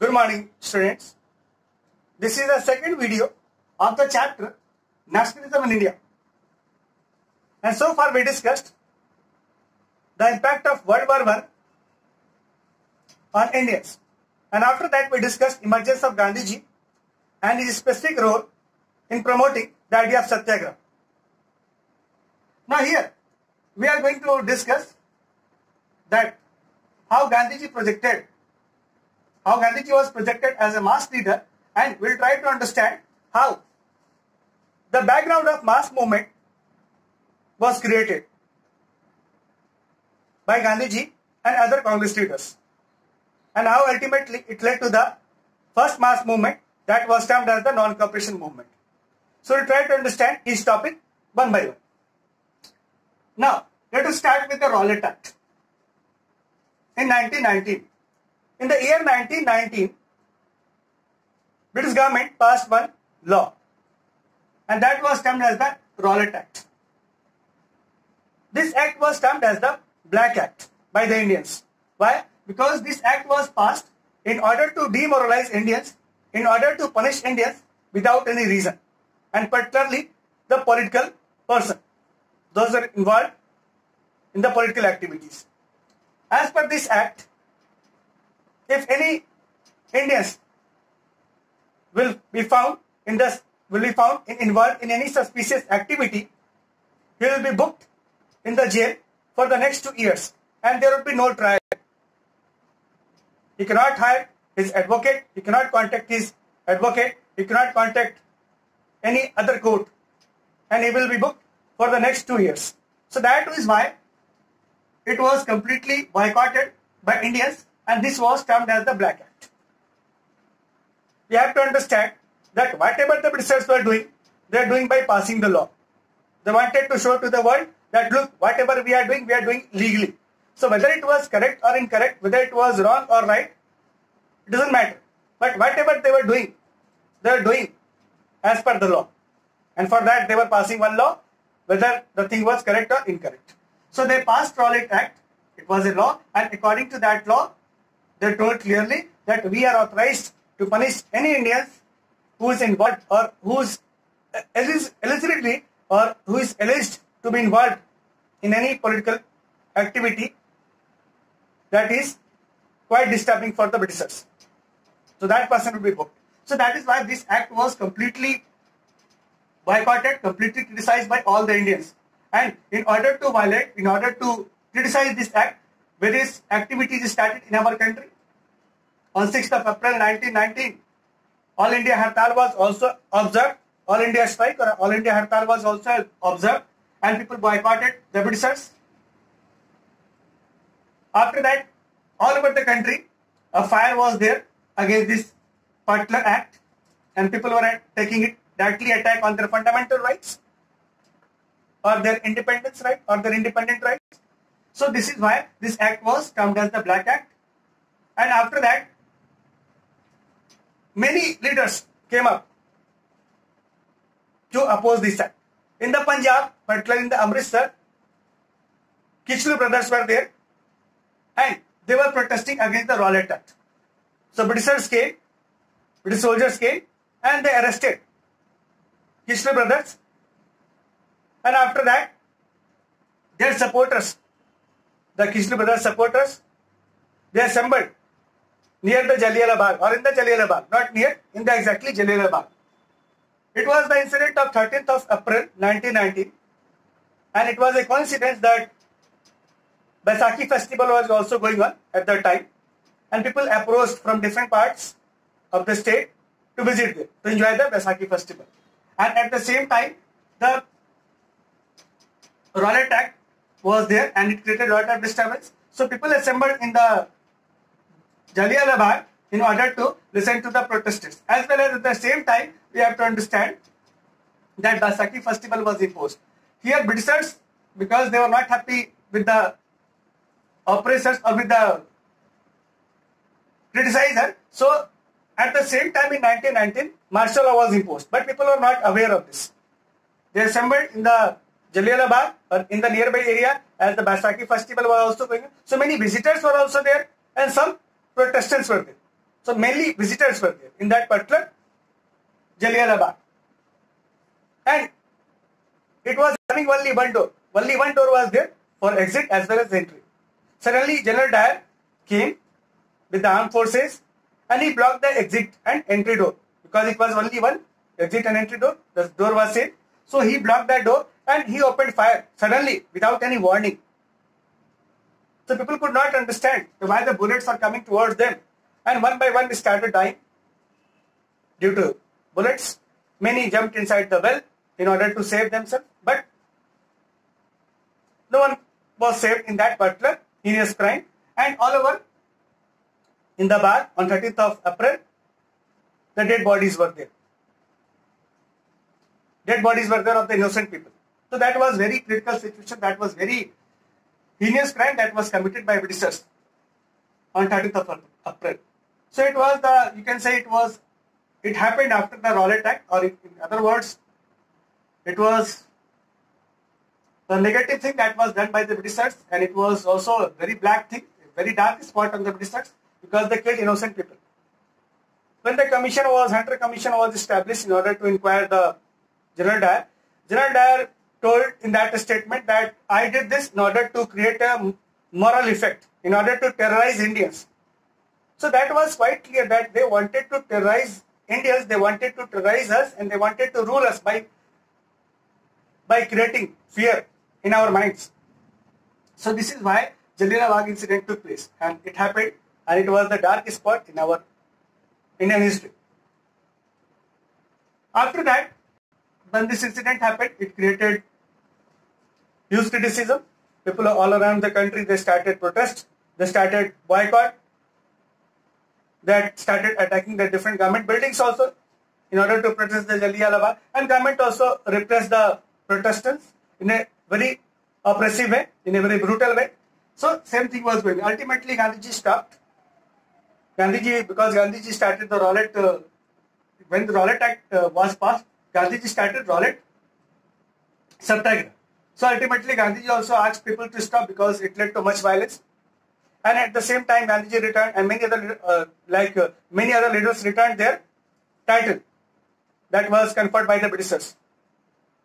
Good morning, students. This is the second video of the chapter Nationalism in India. And so far we discussed the impact of World War I on Indians. And after that we discussed emergence of Gandhiji and his specific role in promoting the idea of Satyagraha. Now here we are going to discuss that how Gandhiji projected, how Gandhiji was projected as a mass leader and we'll try to understand how the background of mass movement was created by Gandhiji and other Congress leaders and how ultimately it led to the first mass movement that was termed as the non-cooperation movement. So we'll try to understand each topic one by one. Now, let us start with the Rowlatt Act. In 1919, in the year 1919, British government passed one law and that was termed as the Rowlatt Act. This act was termed as the Black Act by the Indians. Why? Because this act was passed in order to demoralize Indians, in order to punish Indians without any reason, and particularly the political person. Those are involved in the political activities. As per this act, if any Indians will be found in this will be found in, involved in any suspicious activity, he will be booked in the jail for the next two years and there will be no trial. He cannot hire his advocate, he cannot contact his advocate, he cannot contact any other court and he will be booked for the next two years. So that is why it was completely boycotted by Indians and this was termed as the Black Act. We have to understand that whatever the Britishers were doing, they are doing by passing the law. They wanted to show to the world that look, whatever we are doing, we are doing legally. So whether it was correct or incorrect, whether it was wrong or right, it doesn't matter. But whatever they were doing, they were doing as per the law. And for that they were passing one law, whether the thing was correct or incorrect. So they passed Rowlatt Act, it was a law, and according to that law, they told clearly that we are authorized to punish any Indians who is involved or who is uh, illegitimately or who is alleged to be involved in any political activity that is quite disturbing for the Britishers. So that person will be booked. So that is why this act was completely boycotted, completely criticized by all the Indians. And in order to violate, in order to criticize this act, various activities started in our country. On 6th of April 1919, All India Hartal was also observed. All India strike or All India Hartal was also observed and people boycotted the Britishers. After that, all over the country, a fire was there against this particular act and people were taking it directly attack on their fundamental rights or their independence right or their independent rights. So this is why this act was termed as the Black Act. And after that, many leaders came up to oppose this act. In the Punjab, particularly in the Amritsar, Kichlu brothers were there and they were protesting against the Rowlatt Act. So Britishers came, British soldiers came and they arrested Kichlu brothers and after that their supporters, the Kichlu brothers supporters, they assembled near the Jallianwala Bagh or in the Jallianwala Bagh, not near, in the exactly Jallianwala Bagh. It was the incident of 13th of April 1919 and it was a coincidence that Baisakhi festival was also going on at that time and people approached from different parts of the state to visit there to enjoy the Baisakhi festival. And at the same time, the Rowlatt Act was there and it created a lot of disturbance. So people assembled in the Jallianwala Bagh in order to listen to the protesters. As well as at the same time, we have to understand that Baisakhi festival was imposed. Here Britishers, because they were not happy with the oppressors or with the criticizer, so at the same time in 1919, martial law was imposed. But people were not aware of this. They assembled in the Jallianwala Bagh in the nearby area as the Baisakhi festival was also going on. So many visitors were also there and some Protestants were there. So mainly visitors were there in that particular Jallianwala And it was having only one door. Only one door was there for exit as well as entry. Suddenly General Dyer came with the armed forces and he blocked the exit and entry door because it was only one exit and entry door. The door was safe. So he blocked that door and he opened fire suddenly without any warning. So people could not understand why the bullets are coming towards them. And one by one they started dying due to bullets. Many jumped inside the well in order to save themselves. But no one was saved in that particular heinous crime. And all over in the Bagh on 30th of April, the dead bodies were there. Dead bodies were there of the innocent people. So that was very critical situation. That was very heinous crime that was committed by Britishers on 30th of April. So it was the, you can say it was, it happened after the Rowlatt Act or in other words, it was the negative thing that was done by the Britishers and it was also a very black thing, a very dark spot on the Britishers because they killed innocent people. When the commission was, Hunter Commission was established in order to inquire the General Dyer, General Dyer told in that statement that I did this in order to create a moral effect, in order to terrorize Indians. So that was quite clear that they wanted to terrorize Indians, they wanted to terrorize us and they wanted to rule us by, by creating fear in our minds. So this is why Jallianwala incident took place and it happened and it was the dark spot in our Indian history. After that, when this incident happened, it created huge criticism. People all around the country, they started protest, they started boycott, that started attacking the different government buildings also in order to protest the Jallianwala. And government also repressed the protesters in a very oppressive way, in a very brutal way. So same thing was going. Ultimately, Gandhiji stopped. Gandhiji, because Gandhiji started the Rowlatt, uh, when the Rowlatt Act uh, was passed, Gandhiji started Rowlatt Satyagraha. So ultimately, Gandhiji also asked people to stop because it led to much violence. And at the same time, Gandhiji returned, and many other uh, like uh, many other leaders returned their title that was conferred by the Britishers.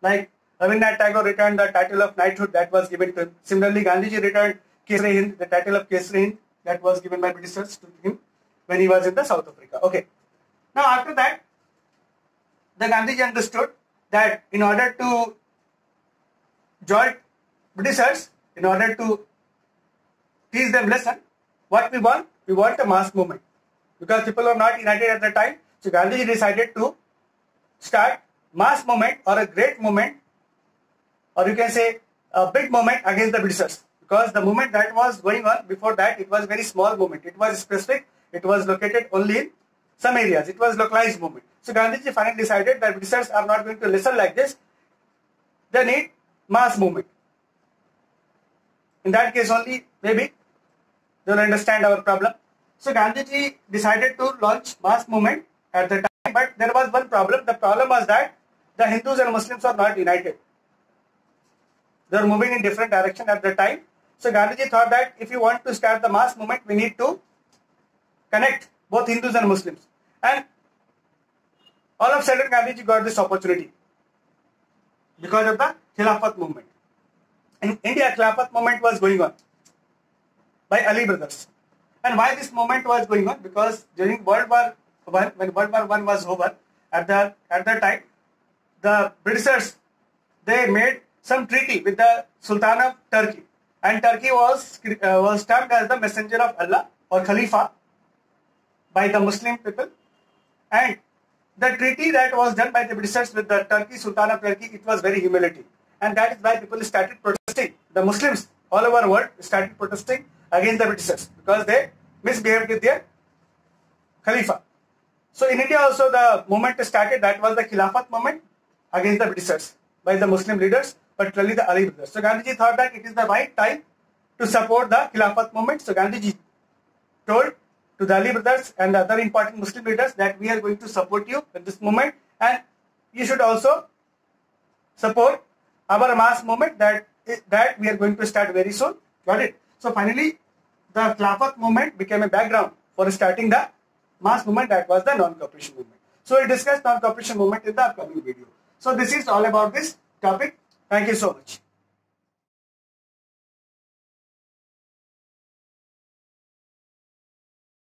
Like Rabindranath Tagore returned the title of knighthood that was given to him. Similarly, Gandhiji returned Kesari Hind, the title of Kesari Hind that was given by Britishers to him when he was in the South Africa. Okay. Now after that, the Gandhiji understood that in order to join Britishers, in order to teach them lesson, what we want, we want a mass movement. Because people are not united at the time, so Gandhiji decided to start mass movement or a great movement or you can say a big movement against the Britishers. Because the movement that was going on before that, it was very small movement. It was specific. It was located only in some areas. It was localized movement. So Gandhiji finally decided that Britishers are not going to listen like this. They need mass movement. In that case only, maybe they will understand our problem. So Gandhiji decided to launch mass movement at the time, but there was one problem. The problem was that the Hindus and Muslims are not united. They were moving in different direction at the time. So Gandhiji thought that if you want to start the mass movement, we need to connect both Hindus and Muslims. And all of a sudden Gandhiji got this opportunity because of the Khilafat movement. In India, Khilafat movement was going on by Ali brothers. And why this movement was going on? Because during World War One, when World War One was over, at the at that time, the Britishers they made some treaty with the Sultan of Turkey. And Turkey was, uh, was termed as the messenger of Allah or Khalifa by the Muslim people. And the treaty that was done by the Britishers with the Turkey, Sultan of Turkey, it was very humiliating. And that is why people started protesting. The Muslims all over the world started protesting against the Britishers because they misbehaved with their Khalifa. So in India also the movement started, that was the Khilafat movement against the Britishers by the Muslim leaders particularly the Ali brothers. So Gandhiji thought that it is the right time to support the Khilafat movement. So Gandhiji told to the Ali brothers and the other important Muslim leaders that we are going to support you in this movement and you should also support our mass movement that that we are going to start very soon. Got it? So finally, the Khilafat movement became a background for starting the mass movement that was the non-cooperation movement. So we'll discuss non-cooperation movement in the upcoming video. So this is all about this topic. Thank you so much.